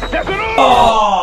That's an oh!